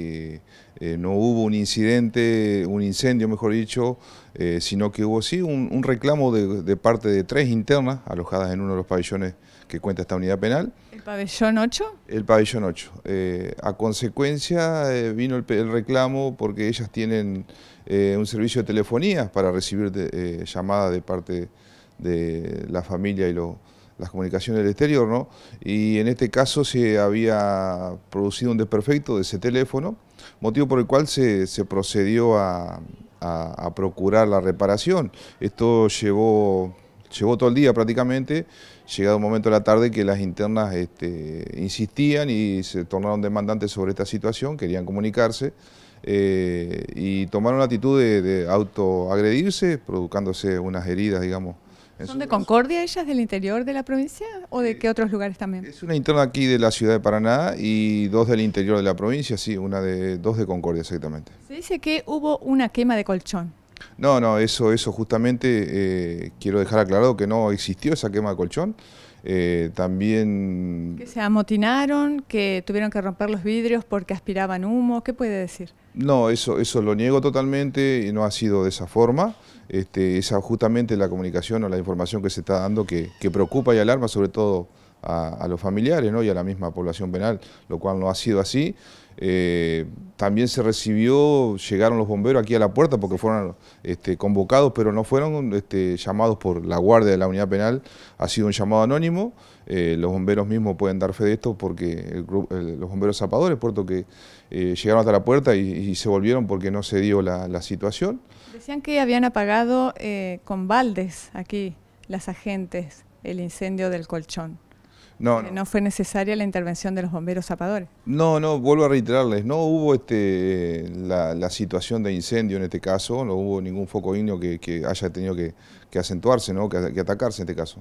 Eh, eh, no hubo un incidente, un incendio mejor dicho, eh, sino que hubo sí un, reclamo de, parte de tres internas alojadas en uno de los pabellones que cuenta esta unidad penal. ¿El pabellón 8? El pabellón 8. a consecuencia vino el, reclamo porque ellas tienen un servicio de telefonía para recibir llamadas de parte de la familia y los las comunicaciones del exterior, ¿no? Y en este caso se había producido un desperfecto de ese teléfono, motivo por el cual se, procedió a, procurar la reparación. Esto llevó, llevó todo el día prácticamente, llegado un momento de la tarde que las internas este, insistían y se tornaron demandantes sobre esta situación, querían comunicarse. Eh, y tomaron la actitud de, de autoagredirse, provocándose unas heridas, digamos, ¿Son de Concordia ellas, del interior de la provincia o de qué otros lugares también? Es una interna aquí de la ciudad de Paraná y dos del interior de la provincia, sí, una de dos de Concordia exactamente. Se dice que hubo una quema de colchón. No, no, eso, eso justamente eh, quiero dejar aclarado que no existió esa quema de colchón. Eh, también... Que se amotinaron, que tuvieron que romper los vidrios porque aspiraban humo, ¿qué puede decir? No, eso, eso lo niego totalmente y no ha sido de esa forma. Este, esa justamente la comunicación o la información que se está dando que, preocupa y alarma sobre todo a, los familiares ¿no? y a la misma población penal, lo cual no ha sido así. Eh, también se recibió, llegaron los bomberos aquí a la puerta porque fueron este, convocados, pero no fueron este, llamados por la guardia de la unidad penal, ha sido un llamado anónimo, eh, los bomberos mismos pueden dar fe de esto porque los bomberos zapadores, puerto que eh, llegaron hasta la puerta y, se volvieron porque no se dio la, situación. Decían que habían apagado con baldes aquí las agentes el incendio del colchón. No, no. fue necesaria la intervención de los bomberos zapadores. No, no, vuelvo a reiterarles, no hubo este, la, situación de incendio en este caso, no hubo ningún foco ígneo que, haya tenido que, acentuarse, ¿no? que atacarse en este caso.